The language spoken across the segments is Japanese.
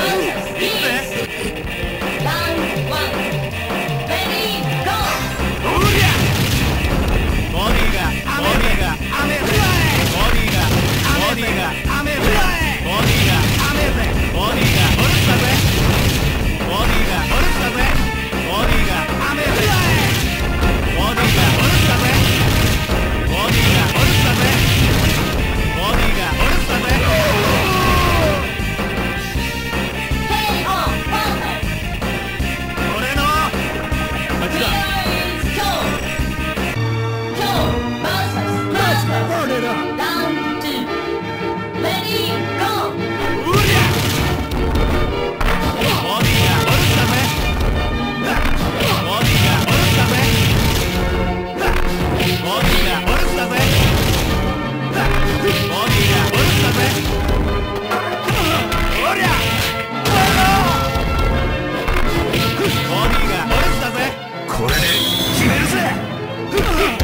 Yes, yes. これで決めるぜ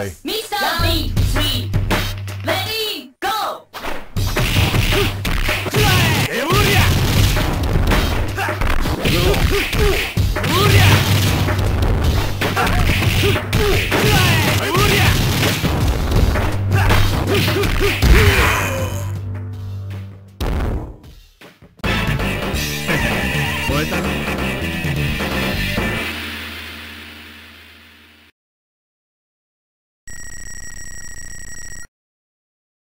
Okay. Mr. Beat 3! Ready, go! What?